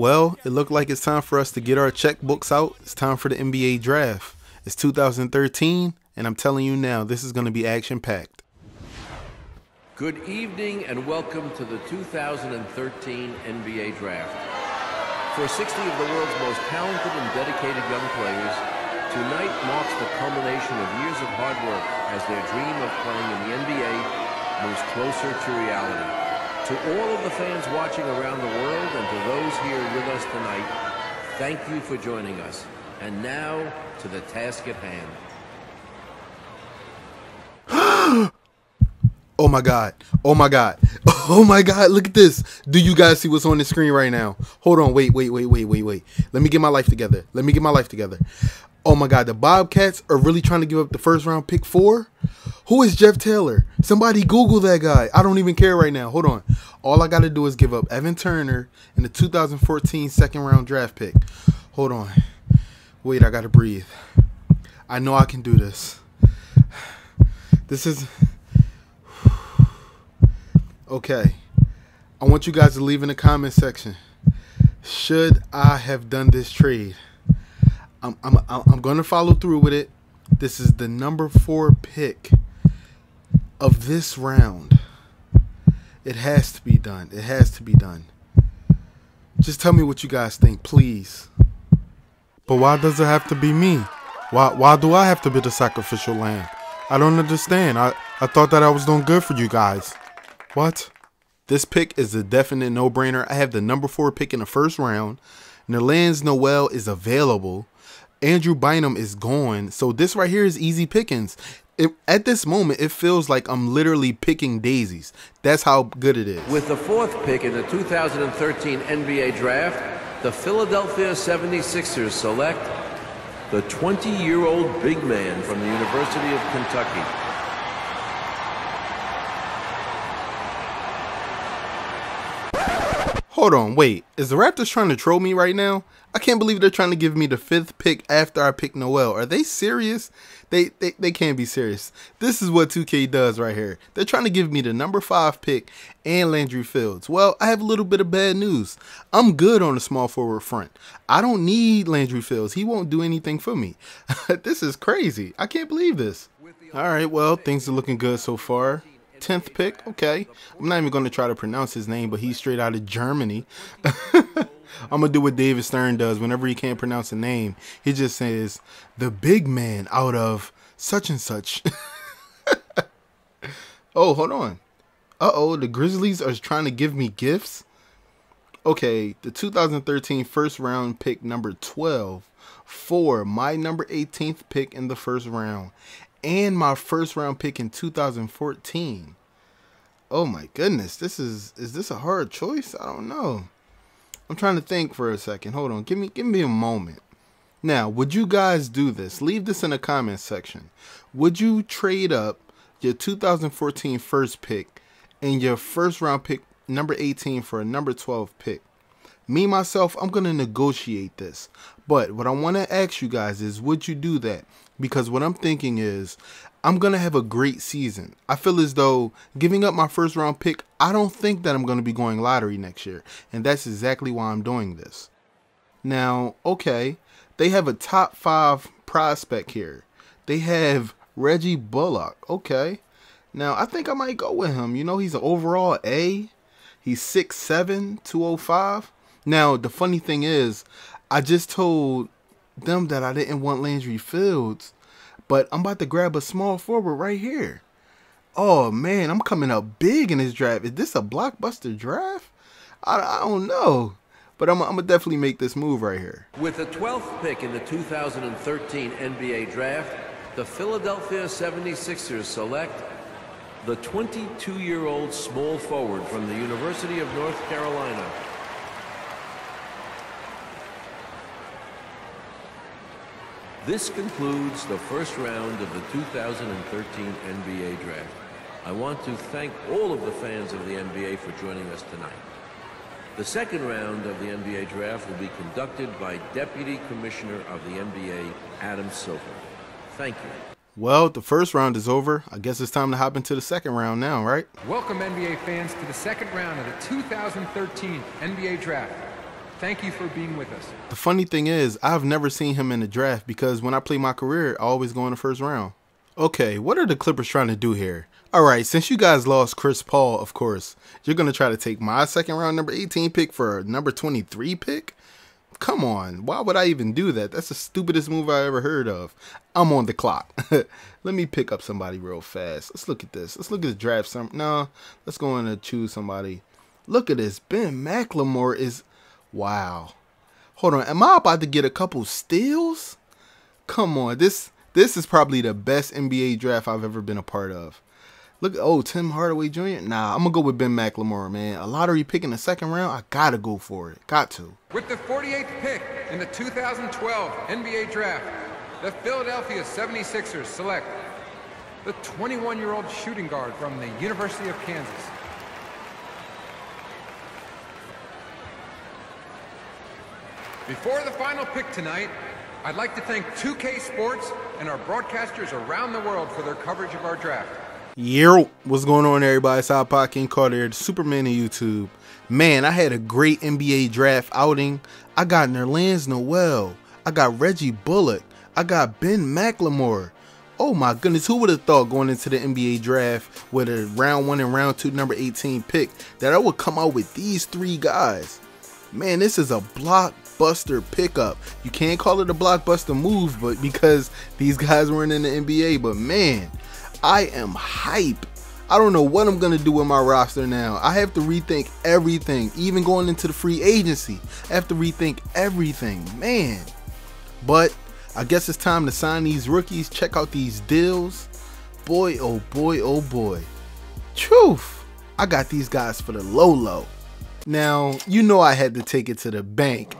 Well, it looked like it's time for us to get our checkbooks out. It's time for the NBA draft. It's 2013, and I'm telling you now, this is going to be action packed. Good evening and welcome to the 2013 NBA Draft. For 60 of the world's most talented and dedicated young players, tonight marks the culmination of years of hard work as their dream of playing in the NBA moves closer to reality. To all of the fans watching around the world and to those here with us tonight, thank you for joining us. And now to the task at hand. Oh my god. Oh my god. Oh my god. Look at this. Do you guys see what's on the screen right now? Hold on. Wait, wait, wait, wait, wait, wait. Let me get my life together. Let me get my life together. Oh my god, the Bobcats are really trying to give up the first round pick four? Who is Jeff Taylor? Somebody Google that guy. I don't even care right now. Hold on. All I got to do is give up Evan Turner in the 2014 second round draft pick. Hold on. Wait, I got to breathe. I know I can do this. This is. Okay. I want you guys to leave in the comment section. Should I have done this trade? I'm, I'm, I'm going to follow through with it. This is the number four pick of this round. It has to be done. It has to be done. Just tell me what you guys think, please. But why does it have to be me? Why why do I have to be the sacrificial lamb? I don't understand. I, I thought that I was doing good for you guys. What? This pick is a definite no-brainer. I have the number four pick in the first round. Nerlens Noel is available. Andrew Bynum is gone. So this right here is easy pickings. It, at this moment, it feels like I'm literally picking daisies. That's how good it is. With the fourth pick in the 2013 NBA Draft, the Philadelphia 76ers select the 20-year-old big man from the University of Kentucky, Hold on, wait. Is the Raptors trying to troll me right now? I can't believe they're trying to give me the fifth pick after I pick Noel. Are they serious? They, they they can't be serious. This is what 2K does right here. They're trying to give me the number five pick and Landry Fields. Well, I have a little bit of bad news. I'm good on the small forward front. I don't need Landry Fields. He won't do anything for me. this is crazy. I can't believe this. All right, well, things are looking good so far. 10th pick. Okay. I'm not even going to try to pronounce his name, but he's straight out of Germany. I'm going to do what David Stern does. Whenever he can't pronounce a name, he just says, the big man out of such and such. oh, hold on. Uh oh, the Grizzlies are trying to give me gifts. Okay, the 2013 first round pick number 12 for my number 18th pick in the first round and my first round pick in 2014. Oh my goodness, this is is this a hard choice? I don't know. I'm trying to think for a second. Hold on. Give me give me a moment. Now, would you guys do this? Leave this in the comment section. Would you trade up your 2014 first pick and your first round pick number 18 for a number 12 pick? Me myself, I'm going to negotiate this. But what I want to ask you guys is would you do that? because what I'm thinking is I'm going to have a great season. I feel as though giving up my first round pick, I don't think that I'm going to be going lottery next year. And that's exactly why I'm doing this. Now, okay, they have a top five prospect here. They have Reggie Bullock. Okay. Now, I think I might go with him. You know, he's an overall A. He's 6'7, 205. Now, the funny thing is, I just told them that I didn't want Landry Fields, but I'm about to grab a small forward right here. Oh man, I'm coming up big in this draft. Is this a blockbuster draft? I, I don't know, but I'm, I'm gonna definitely make this move right here. With the 12th pick in the 2013 NBA Draft, the Philadelphia 76ers select the 22-year-old small forward from the University of North Carolina, This concludes the first round of the 2013 NBA Draft. I want to thank all of the fans of the NBA for joining us tonight. The second round of the NBA Draft will be conducted by Deputy Commissioner of the NBA, Adam Silver. Thank you. Well, the first round is over. I guess it's time to hop into the second round now, right? Welcome, NBA fans, to the second round of the 2013 NBA Draft. Thank you for being with us. The funny thing is, I've never seen him in the draft because when I play my career, I always go in the first round. Okay, what are the Clippers trying to do here? Alright, since you guys lost Chris Paul, of course, you're going to try to take my second round number 18 pick for a number 23 pick? Come on, why would I even do that? That's the stupidest move I ever heard of. I'm on the clock. Let me pick up somebody real fast. Let's look at this. Let's look at the draft. Some no, let's go in and choose somebody. Look at this. Ben McLemore is wow. Hold on, am I about to get a couple steals? Come on, this this is probably the best NBA draft I've ever been a part of. Look, oh, Tim Hardaway Jr. Nah, I'm gonna go with Ben McLemore, man. A lottery pick in the second round, I gotta go for it. Got to. With the 48th pick in the 2012 NBA Draft, the Philadelphia 76ers select the 21-year-old shooting guard from the University of Kansas. Before the final pick tonight, I'd like to thank 2K Sports and our broadcasters around the world for their coverage of our draft. Yo, what's going on, everybody? South Park King Carter, the Superman of YouTube. Man, I had a great NBA draft outing. I got Nerlens Noel. I got Reggie Bullock. I got Ben McLemore. Oh my goodness, who would have thought going into the NBA draft with a round one and round two number 18 pick that I would come out with these three guys? Man, this is a blockbuster pickup. You can't call it a blockbuster move, but because these guys weren't in the NBA, but man, I am hype. I don't know what I'm going to do with my roster now. I have to rethink everything, even going into the free agency. I have to rethink everything, man. But I guess it's time to sign these rookies, check out these deals. Boy, oh boy, oh boy. Truth, I got these guys for the low low. Now, you know I had to take it to the bank.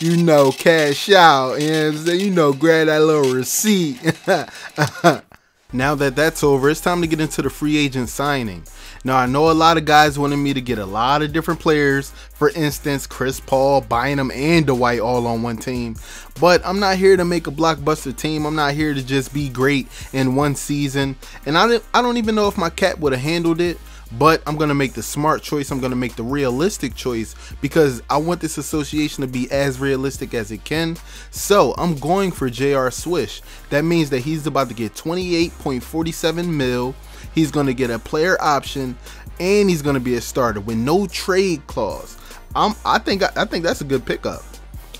you know, cash out. You know, you know grab that little receipt. now that that's over, it's time to get into the free agent signing. Now, I know a lot of guys wanted me to get a lot of different players. For instance, Chris Paul, Bynum, and Dwight all on one team. But I'm not here to make a blockbuster team. I'm not here to just be great in one season. And I, I don't even know if my cat would have handled it but I'm to make the smart choice. I'm to make the realistic choice because I want this association to be as realistic as it can. So I'm going for JR Swish. That means that he's about to get 28.47 mil. He's to get a player option and he's to be a starter with no trade clause. I'm, I think I think that's a good pickup.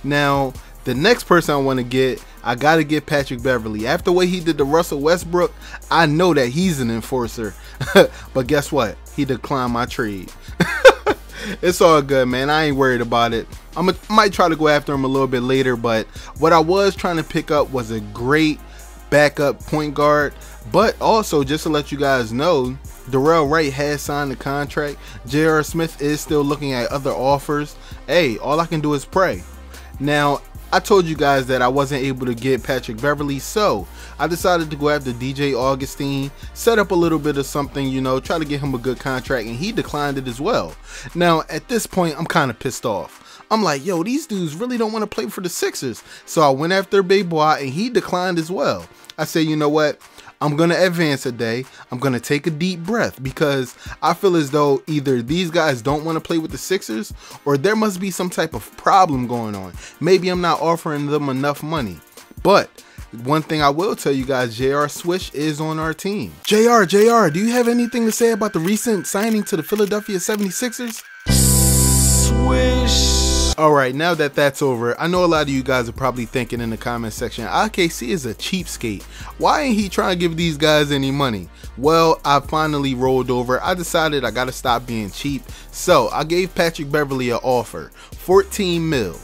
Now, the next person I want to get, I got to get Patrick Beverley. After the way he did the Russell Westbrook, I know that he's an enforcer. but guess what? He declined my trade. it's all good, man. I ain't worried about it. I might try to go after him a little bit later, but what I was trying to pick up was a great backup point guard. But also, just to let you guys know, Dorell Wright has signed the contract. J.R. Smith is still looking at other offers. Hey, all I can do is pray. Now, I told you guys that I wasn't able to get Patrick Beverley, so I decided to go after DJ Augustin, set up a little bit of something, you know, try to get him a good contract, and he declined it as well. Now, at this point, I'm kind of pissed off. I'm like, yo, these dudes really don't want to play for the Sixers. So I went after Beaubois, and he declined as well. I said, you know what? I'm going to advance a day. I'm going to take a deep breath because I feel as though either these guys don't want to play with the Sixers or there must be some type of problem going on. Maybe I'm not offering them enough money. But one thing I will tell you guys, JR Swish is on our team. JR, JR, do you have anything to say about the recent signing to the Philadelphia 76ers? Swish. Alright, now that that's over, I know a lot of you guys are probably thinking in the comment section, IKC is a cheapskate. Why ain't he trying to give these guys any money? Well, I finally rolled over. I decided I gotta stop being cheap. So I gave Patrick Beverley an offer. 14 mil.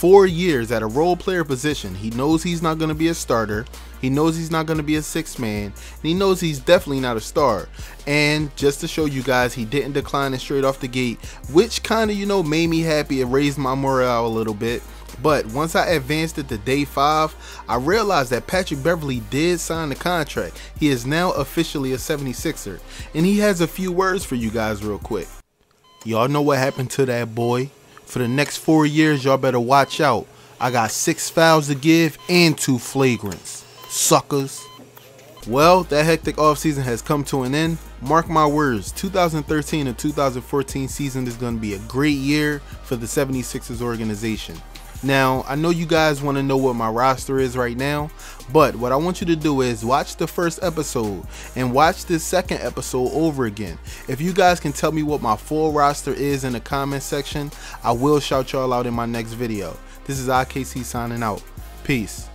Four years at a role player position. He knows he's not gonna be a starter. He knows he's not going to be a six man. And he knows he's definitely not a star. And just to show you guys, he didn't decline it straight off the gate, which kind of, you know, made me happy. It raised my morale a little bit. But once I advanced it to day five, I realized that Patrick Beverley did sign the contract. He is now officially a 76er. And he has a few words for you guys, real quick. Y'all know what happened to that boy? For the next four years, y'all better watch out. I got six fouls to give and two flagrants suckers. Well, that hectic offseason has come to an end. Mark my words, 2013 and 2014 season is going to be a great year for the 76ers organization. Now, I know you guys want to know what my roster is right now, but what I want you to do is watch the first episode and watch this second episode over again. If you guys can tell me what my full roster is in the comment section, I will shout y'all out in my next video. This is IKC signing out. Peace.